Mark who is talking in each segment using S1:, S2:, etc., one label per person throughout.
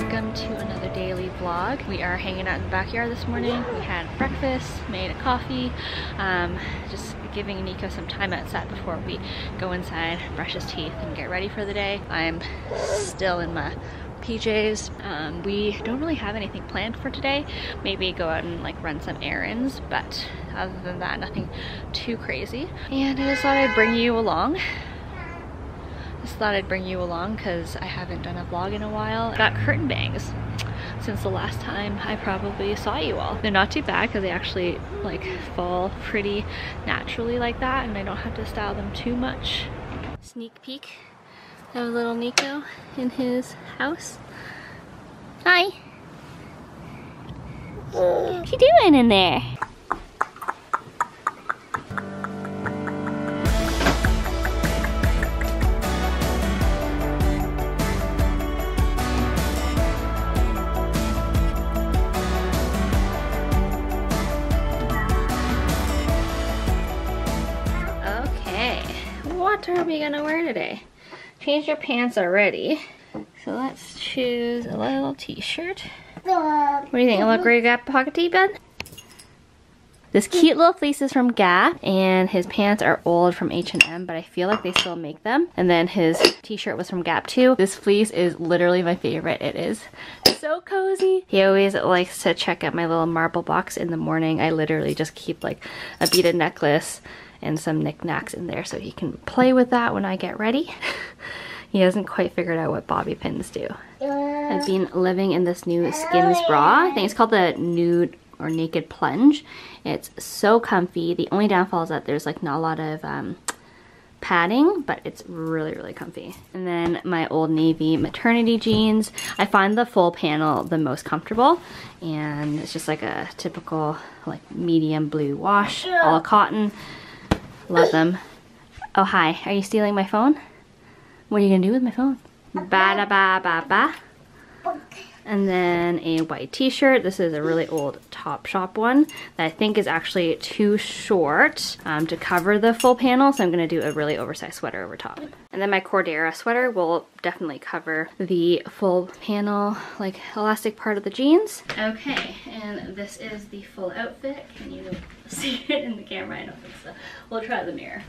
S1: welcome to another daily vlog we are hanging out in the backyard this morning we had breakfast made a coffee um, just giving Nico some time outside before we go inside brush his teeth and get ready for the day I'm still in my PJs. Um, we don't really have anything planned for today. Maybe go out and like run some errands, but other than that, nothing too crazy. And I just thought I'd bring you along just thought I'd bring you along because I haven't done a vlog in a while. Got curtain bangs since the last time I probably saw you all. They're not too bad because they actually like fall pretty naturally like that and I don't have to style them too much. Sneak peek of little Nico in his house. Hi. What you doing in there? What are we gonna wear today? Change your pants already. So let's choose a little t-shirt. What do you think? A little gray Gap pocket tee, Ben? This cute little fleece is from Gap and his pants are old from H&M but I feel like they still make them. And then his t-shirt was from Gap too. This fleece is literally my favorite. It is so cozy. He always likes to check out my little marble box in the morning. I literally just keep like a beaded necklace and some knickknacks in there so he can play with that when I get ready. he hasn't quite figured out what bobby pins do. I've been living in this new Skims bra. I think it's called the Nude or Naked Plunge. It's so comfy. The only downfall is that there's like not a lot of um, padding, but it's really, really comfy. And then my Old Navy maternity jeans. I find the full panel the most comfortable and it's just like a typical like medium blue wash, all cotton. Love them. Oh, hi. Are you stealing my phone? What are you gonna do with my phone? Ba da ba ba ba. And then a white t-shirt. This is a really old Topshop one that I think is actually too short um, to cover the full panel. So I'm gonna do a really oversized sweater over top. And then my Cordera sweater will definitely cover the full panel, like elastic part of the jeans. Okay, and this is the full outfit. Can you see it in the camera? I don't think so. We'll try the mirror.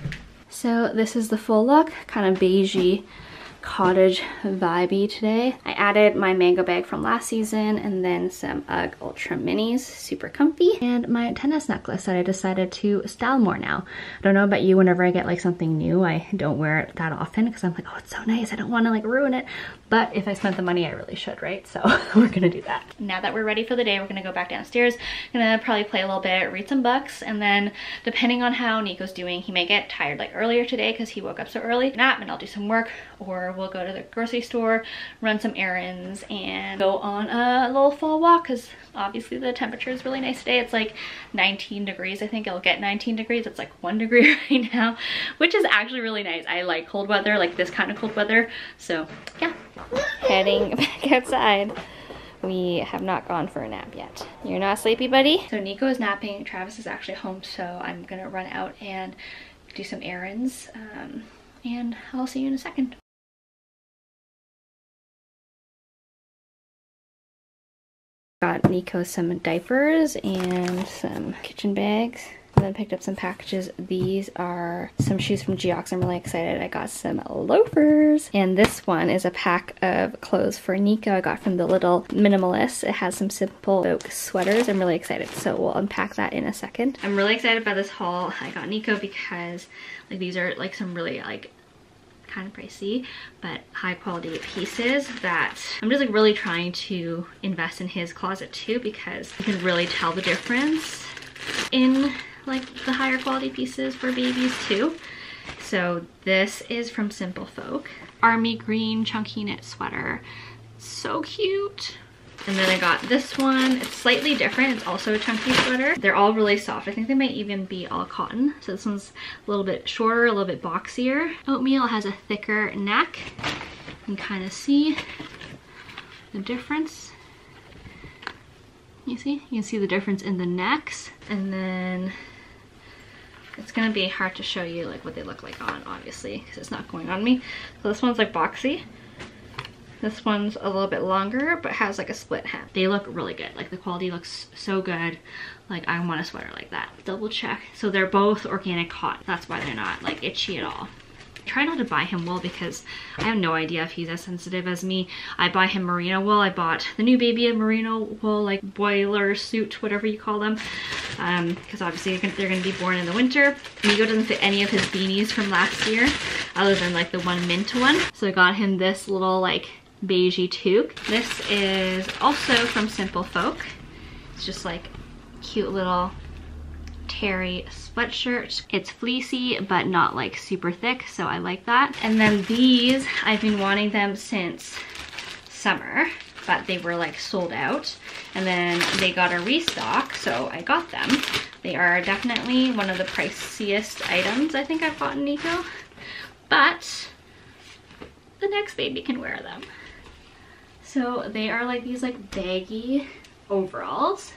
S1: So this is the full look, kind of beigey cottage vibey today. I added my mango bag from last season and then some UGG Ultra Minis, super comfy, and my tennis necklace that I decided to style more now. I don't know about you, whenever I get like something new, I don't wear it that often because I'm like, oh, it's so nice. I don't want to like ruin it. But if I spent the money, I really should, right? So we're gonna do that. Now that we're ready for the day, we're gonna go back downstairs. Gonna probably play a little bit, read some books, and then depending on how Nico's doing, he may get tired like earlier today because he woke up so early. Nap and I'll do some work or we'll go to the grocery store, run some errands, and go on a little fall walk because obviously the temperature is really nice today. It's like 19 degrees. I think it'll get 19 degrees. It's like one degree right now, which is actually really nice. I like cold weather, like this kind of cold weather. So yeah, heading back outside. We have not gone for a nap yet. You're not sleepy, buddy? So Nico is napping. Travis is actually home, so I'm gonna run out and do some errands. Um, and I'll see you in a second. Got Nico some diapers and some kitchen bags. And then picked up some packages. These are some shoes from Geox. I'm really excited. I got some loafers. And this one is a pack of clothes for Nico I got from the Little Minimalist. It has some Simple Folk sweaters. I'm really excited. So we'll unpack that in a second. I'm really excited about this haul I got Nico because like these are like some really like kind of pricey, but high quality pieces that I'm just like really trying to invest in his closet too because you can really tell the difference in like the higher quality pieces for babies too. So this is from Simple Folk. Army green chunky knit sweater. So cute. And then I got this one. It's slightly different. It's also a chunky sweater. They're all really soft. I think they might even be all cotton. So this one's a little bit shorter, a little bit boxier. Oatmeal has a thicker neck. You can kind of see the difference. You see? You can see the difference in the necks. And then it's gonna be hard to show you like what they look like on, obviously, because it's not going on me. So this one's like boxy. This one's a little bit longer, but has like a split hem. They look really good. Like the quality looks so good. Like I want a sweater like that. Double check. So they're both organic cotton. That's why they're not like itchy at all try not to buy him wool because I have no idea if he's as sensitive as me. I buy him merino wool. I bought the new baby a merino wool, like boiler suit, whatever you call them. Because um, obviously they're going to be born in the winter. Nico doesn't fit any of his beanies from last year, other than like the one mint one. So I got him this little like beigey toque. This is also from Simple Folk. It's just like cute little terry sweatshirt. It's fleecy, but not like super thick, so I like that. And then these, I've been wanting them since summer, but they were like sold out. And then they got a restock, so I got them. They are definitely one of the priciest items I think I've bought in Nico. But the next baby can wear them. So they are like these like baggy overalls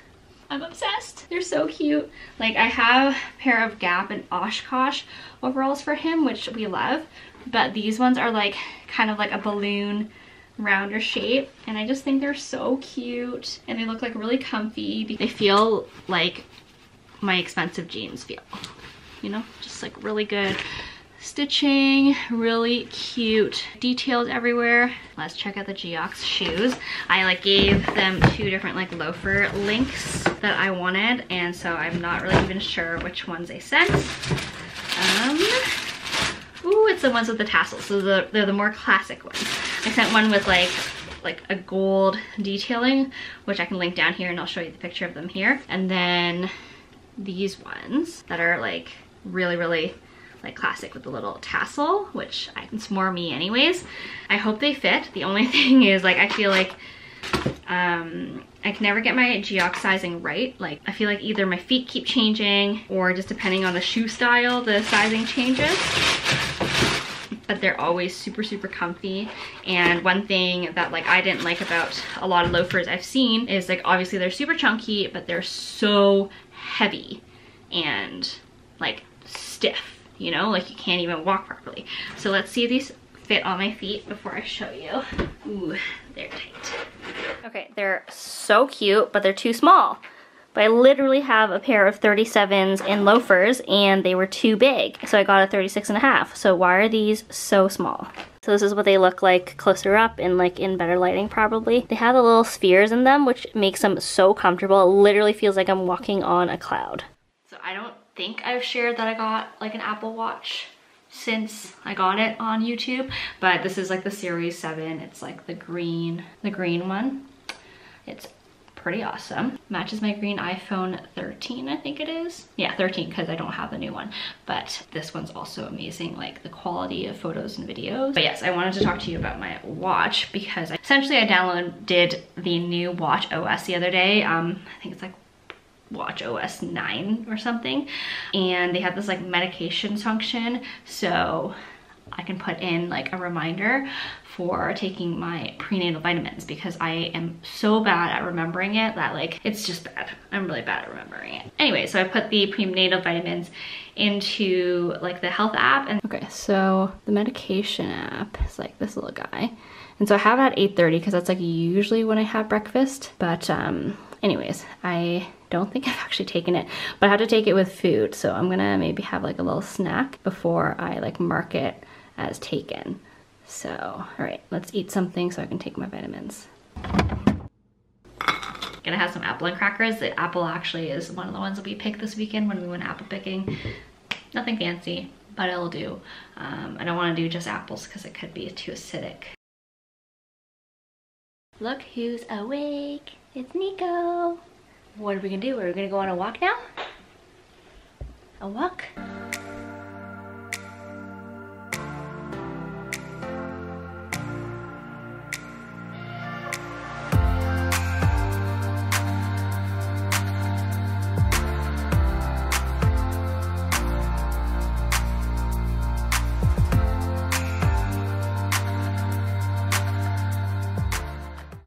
S1: I'm obsessed. They're so cute. Like I have a pair of Gap and Oshkosh overalls for him, which we love. But these ones are like kind of like a balloon rounder shape and I just think they're so cute and they look like really comfy. They feel like my expensive jeans feel, you know, just like really good stitching, really cute details everywhere. Let's check out the Geox shoes. I like gave them two different like loafer links that I wanted and so I'm not really even sure which ones they sent. Um, ooh, it's the ones with the tassels. So the, they're the more classic ones. I sent one with like like a gold detailing, which I can link down here and I'll show you the picture of them here. And then these ones that are like really, really like classic with the little tassel, which I, it's more me anyways. I hope they fit. The only thing is like, I feel like um, I can never get my geox sizing right. Like I feel like either my feet keep changing or just depending on the shoe style, the sizing changes. But they're always super, super comfy. And one thing that like I didn't like about a lot of loafers I've seen is like obviously they're super chunky, but they're so heavy and like stiff you know, like you can't even walk properly. So let's see if these fit on my feet before I show you. Ooh, they're tight. Okay, they're so cute, but they're too small. But I literally have a pair of 37s in loafers and they were too big. So I got a 36 and a half. So why are these so small? So this is what they look like closer up and like in better lighting probably. They have the little spheres in them which makes them so comfortable. It literally feels like I'm walking on a cloud. So I don't think I've shared that I got like an Apple Watch since I got it on YouTube, but this is like the Series 7. It's like the green, the green one. It's pretty awesome. Matches my green iPhone 13, I think it is. Yeah, 13, because I don't have the new one. But this one's also amazing, like the quality of photos and videos. But yes, I wanted to talk to you about my watch because I, essentially I downloaded the new Watch OS the other day. Um, I think it's like watch OS 9 or something. And they have this like medication function. So I can put in like a reminder for taking my prenatal vitamins because I am so bad at remembering it that like it's just bad. I'm really bad at remembering it. Anyway, so I put the prenatal vitamins into like the health app and okay, so the medication app is like this little guy. And so I have it at 8.30 because that's like usually when I have breakfast. But um, anyways, I don't think I've actually taken it, but I have to take it with food. So I'm gonna maybe have like a little snack before I like mark it as taken. So, all right, let's eat something so I can take my vitamins. Gonna have some apple and crackers. The apple actually is one of the ones that we picked this weekend when we went apple picking. Nothing fancy, but it'll do. Um, I don't wanna do just apples because it could be too acidic. Look who's awake. It's Nico. What are we gonna do? Are we gonna go on a walk now? A walk?